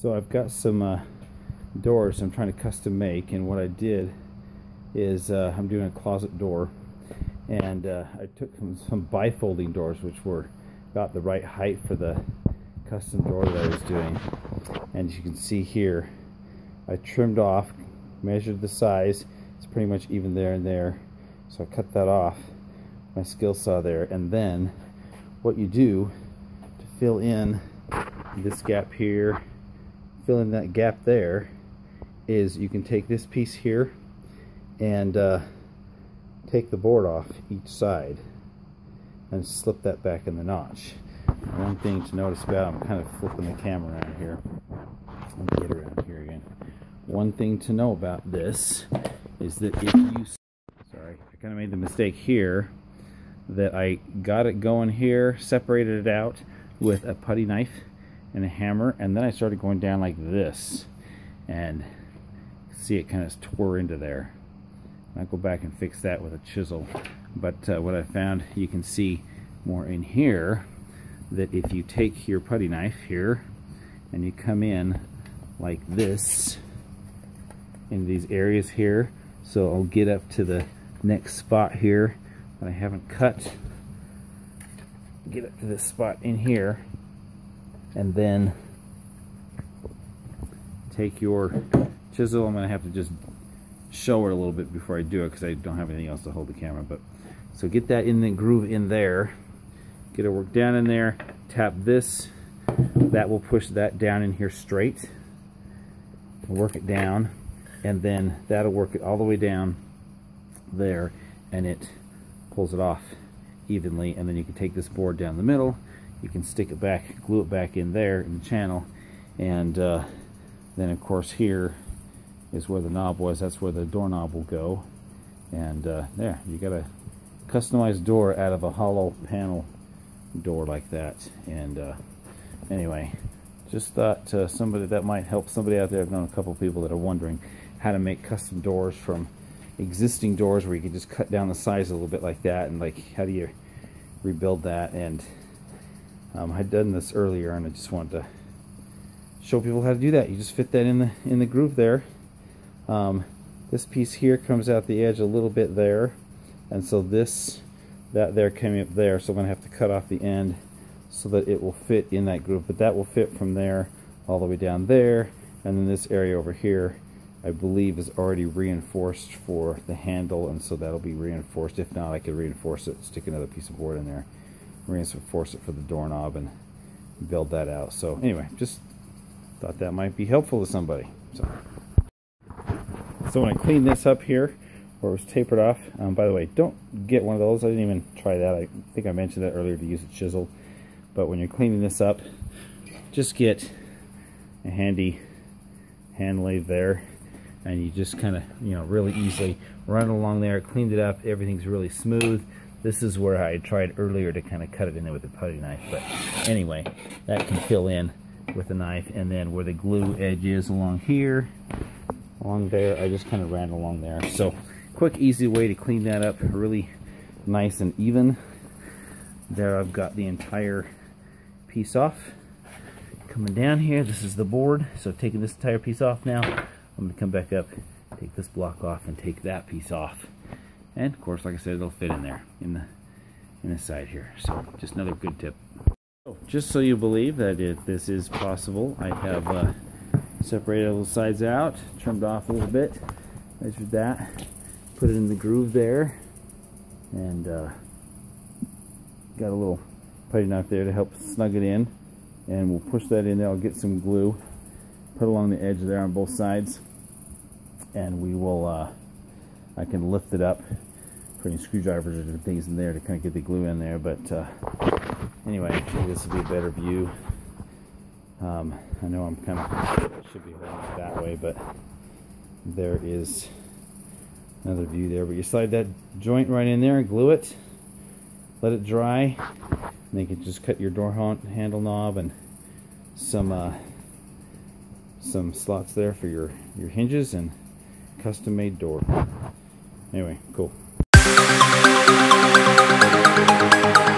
So I've got some uh, doors I'm trying to custom make and what I did is uh, I'm doing a closet door and uh, I took some, some bifolding doors which were about the right height for the custom door that I was doing. And as you can see here I trimmed off measured the size it's pretty much even there and there. So I cut that off my skill saw there. And then what you do to fill in this gap here fill in that gap there is you can take this piece here and uh, take the board off each side and slip that back in the notch. One thing to notice about, I'm kind of flipping the camera around here. Let me get around here again. One thing to know about this is that if you, sorry, I kind of made the mistake here that I got it going here, separated it out with a putty knife and a hammer, and then I started going down like this. And see it kind of tore into there. I'll go back and fix that with a chisel. But uh, what I found, you can see more in here, that if you take your putty knife here, and you come in like this, in these areas here, so I'll get up to the next spot here that I haven't cut, get up to this spot in here, and then take your chisel. I'm going to have to just show it a little bit before I do it because I don't have anything else to hold the camera. But So get that in the groove in there. Get it worked down in there. Tap this. That will push that down in here straight. Work it down. And then that'll work it all the way down there. And it pulls it off evenly. And then you can take this board down the middle. You can stick it back, glue it back in there in the channel. And uh, then of course here is where the knob was. That's where the doorknob will go. And uh, there, you got a customized door out of a hollow panel door like that. And uh, anyway, just thought uh, somebody that might help somebody out there. I've known a couple people that are wondering how to make custom doors from existing doors where you can just cut down the size a little bit like that and like how do you rebuild that and um, I'd done this earlier and I just wanted to show people how to do that. You just fit that in the in the groove there. Um, this piece here comes out the edge a little bit there and so this that there coming up there so I'm gonna have to cut off the end so that it will fit in that groove but that will fit from there all the way down there and then this area over here I believe is already reinforced for the handle and so that'll be reinforced. If not I could reinforce it stick another piece of board in there reinforce it for the doorknob and build that out so anyway just thought that might be helpful to somebody so so when I clean this up here, where it was tapered off, um, by the way, don't get one of those. I didn't even try that. I think I mentioned that earlier to use a chisel. But when you're cleaning this up, just get a handy hand lathe there and you just kind of, you know, really easily run along there, cleaned it up, everything's really smooth. This is where I tried earlier to kind of cut it in there with a putty knife. But anyway, that can fill in with a knife. And then where the glue edge is along here, along there. I just kind of ran along there. So quick, easy way to clean that up really nice and even. There I've got the entire piece off. Coming down here, this is the board. So taking this entire piece off now, I'm going to come back up, take this block off, and take that piece off. And of course, like I said, it'll fit in there, in the in the side here. So just another good tip. Just so you believe that it, this is possible, I have uh, separated all the sides out, trimmed off a little bit, measured that, put it in the groove there, and uh, got a little putty knife there to help snug it in, and we'll push that in there, I'll get some glue, put along the edge there on both sides, and we will, uh, I can lift it up, putting screwdrivers or things in there to kind of get the glue in there, but uh, anyway, this will be a better view. Um, I know I'm kind of should be holding that way, but there is another view there. But you slide that joint right in there, and glue it, let it dry, and then you can just cut your door handle knob and some uh, some slots there for your your hinges and custom made door. Anyway, cool thank you